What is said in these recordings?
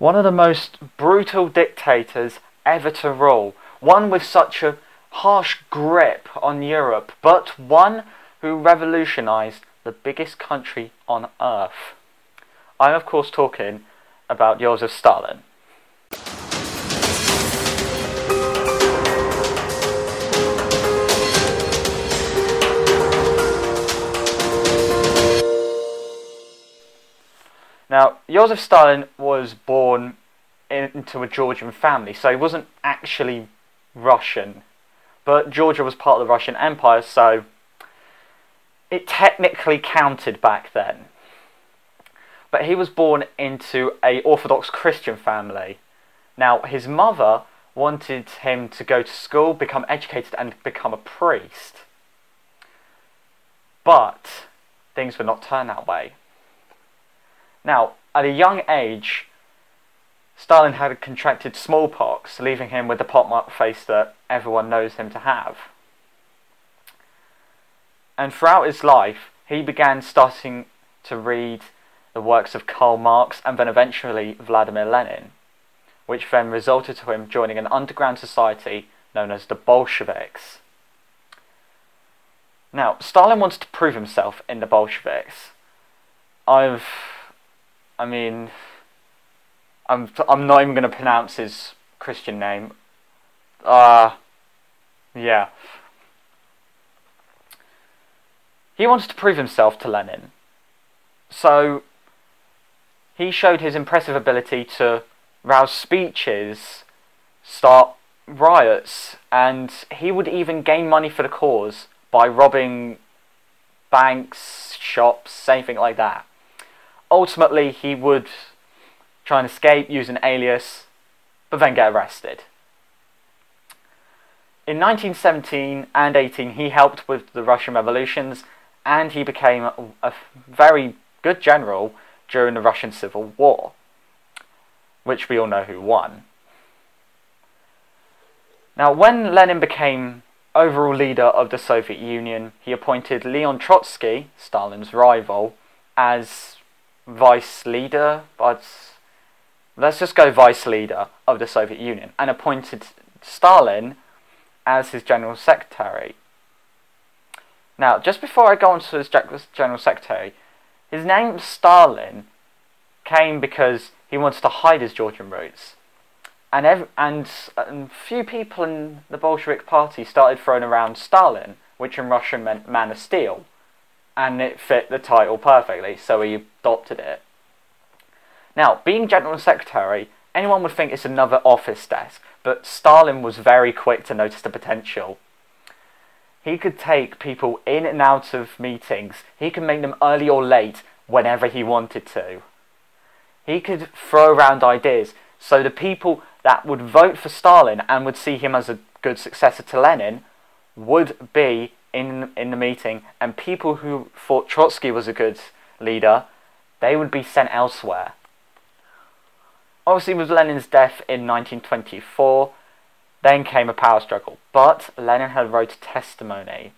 One of the most brutal dictators ever to rule. One with such a harsh grip on Europe, but one who revolutionized the biggest country on earth. I'm, of course, talking about Joseph Stalin. Now, Joseph Stalin was born into a Georgian family, so he wasn't actually Russian. But Georgia was part of the Russian Empire, so it technically counted back then. But he was born into a Orthodox Christian family. Now, his mother wanted him to go to school, become educated, and become a priest. But things would not turn that way. Now, at a young age, Stalin had contracted smallpox, leaving him with the pockmarked face that everyone knows him to have. And throughout his life, he began starting to read the works of Karl Marx and then eventually Vladimir Lenin, which then resulted to him joining an underground society known as the Bolsheviks. Now, Stalin wanted to prove himself in the Bolsheviks. I've I mean, I'm I'm not even going to pronounce his Christian name. Uh yeah. He wants to prove himself to Lenin. So he showed his impressive ability to rouse speeches, start riots, and he would even gain money for the cause by robbing banks, shops, anything like that ultimately he would try and escape, use an alias, but then get arrested. In 1917 and 18, he helped with the Russian revolutions and he became a, a very good general during the Russian Civil War, which we all know who won. Now, when Lenin became overall leader of the Soviet Union, he appointed Leon Trotsky, Stalin's rival, as vice leader, but let's just go vice leader of the Soviet Union, and appointed Stalin as his general secretary. Now, just before I go on to his general secretary, his name Stalin came because he wanted to hide his Georgian roots. And, ev- and, and few people in the Bolshevik party started throwing around Stalin, which in Russian meant man of steel and it fit the title perfectly, so he adopted it. Now, being General Secretary, anyone would think it's another office desk, but Stalin was very quick to notice the potential. He could take people in and out of meetings, he could make them early or late whenever he wanted to. He could throw around ideas, so the people that would vote for Stalin and would see him as a good successor to Lenin would be in in the meeting, and people who thought Trotsky was a good leader, they would be sent elsewhere. Obviously, with Lenin's death in 1924, then came a power struggle. But Lenin had wrote a testimony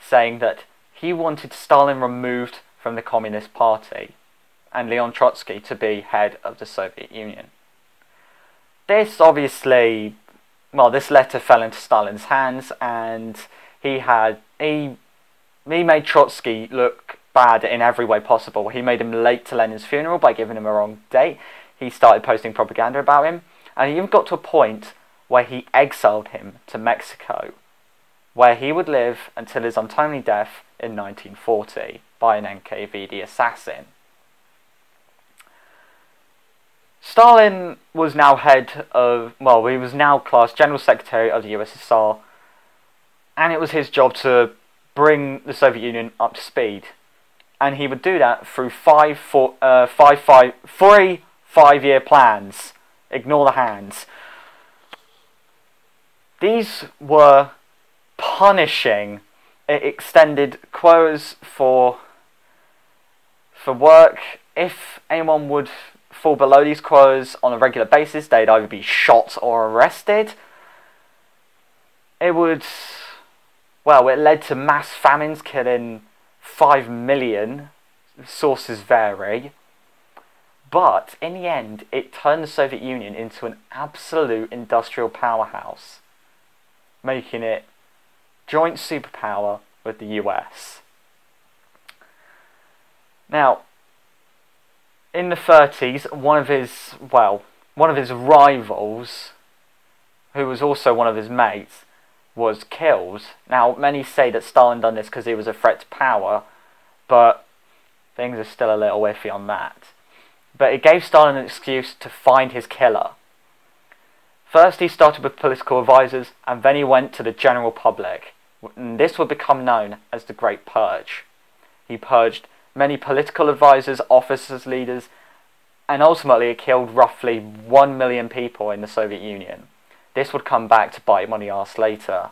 saying that he wanted Stalin removed from the Communist Party and Leon Trotsky to be head of the Soviet Union. This obviously, well, this letter fell into Stalin's hands and he had he he made Trotsky look bad in every way possible. He made him late to Lenin's funeral by giving him a wrong date. He started posting propaganda about him, and he even got to a point where he exiled him to Mexico, where he would live until his untimely death in 1940 by an NKVD assassin. Stalin was now head of, well, he was now class general secretary of the USSR and it was his job to bring the Soviet Union up to speed. And he would do that through five, four, uh, five, five, three five-year plans. Ignore the hands. These were punishing. It extended quotas for for work. If anyone would fall below these quotas on a regular basis, they'd either be shot or arrested. It would well, it led to mass famines killing 5 million. Sources vary. But in the end, it turned the Soviet Union into an absolute industrial powerhouse, making it joint superpower with the US. Now, in the 30s, one of his, well, one of his rivals, who was also one of his mates, was killed. Now, many say that Stalin done this because he was a threat to power, but things are still a little iffy on that. But it gave Stalin an excuse to find his killer. First, he started with political advisors, and then he went to the general public. And this would become known as the Great Purge. He purged many political advisors, officers, leaders, and ultimately it killed roughly 1 million people in the Soviet Union. This would come back to bite him on the arse later.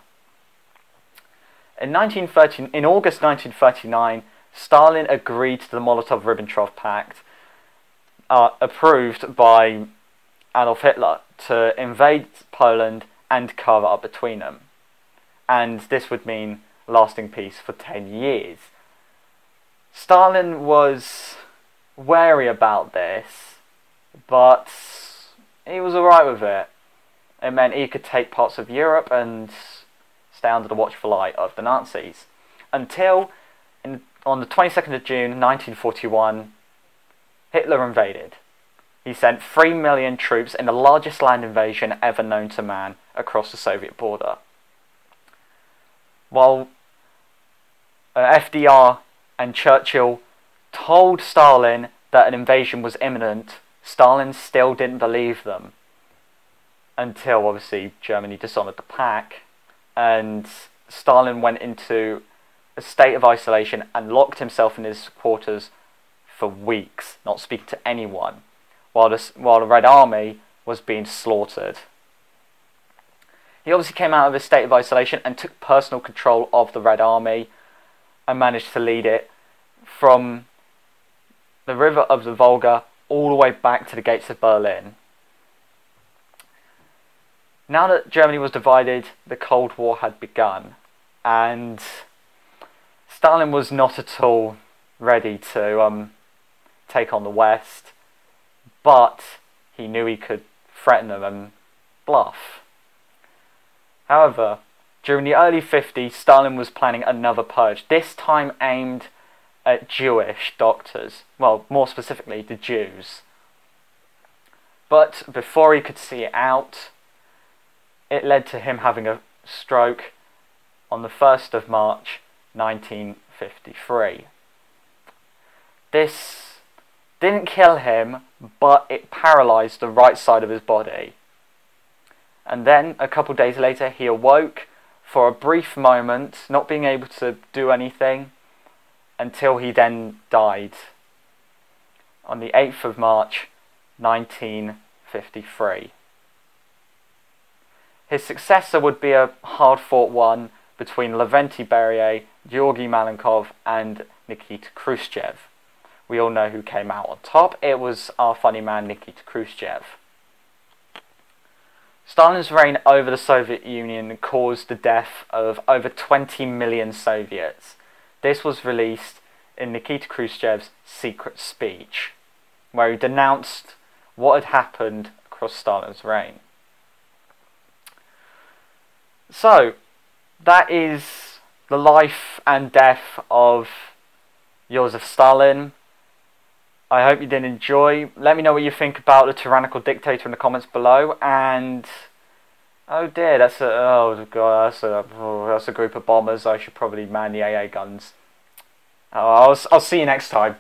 In, 1930, in August 1939, Stalin agreed to the Molotov-Ribbentrop Pact, uh, approved by Adolf Hitler, to invade Poland and carve up between them. And this would mean lasting peace for 10 years. Stalin was wary about this, but he was alright with it. It meant he could take parts of Europe and stay under the watchful eye of the Nazis. Until in, on the 22nd of June 1941, Hitler invaded. He sent 3 million troops in the largest land invasion ever known to man across the Soviet border. While uh, FDR and Churchill told Stalin that an invasion was imminent, Stalin still didn't believe them until obviously Germany dishonored the pact and Stalin went into a state of isolation and locked himself in his quarters for weeks, not speaking to anyone, while the, while the Red Army was being slaughtered. He obviously came out of his state of isolation and took personal control of the Red Army and managed to lead it from the river of the Volga all the way back to the gates of Berlin. Now that Germany was divided, the Cold War had begun, and Stalin was not at all ready to um, take on the West, but he knew he could threaten them and bluff. However, during the early 50s, Stalin was planning another purge, this time aimed at Jewish doctors. Well, more specifically, the Jews. But before he could see it out, it led to him having a stroke on the 1st of March 1953. This didn't kill him, but it paralysed the right side of his body. And then, a couple days later, he awoke for a brief moment, not being able to do anything, until he then died on the 8th of March 1953. His successor would be a hard fought one between Lavrenti Beria, Georgy Malenkov, and Nikita Khrushchev. We all know who came out on top. It was our funny man Nikita Khrushchev. Stalin's reign over the Soviet Union caused the death of over 20 million Soviets. This was released in Nikita Khrushchev's secret speech, where he denounced what had happened across Stalin's reign. So, that is the life and death of Joseph Stalin. I hope you did enjoy. Let me know what you think about the tyrannical dictator in the comments below. And oh dear, that's a oh god, that's a oh, that's a group of bombers. I should probably man the AA guns. Oh, I'll I'll see you next time.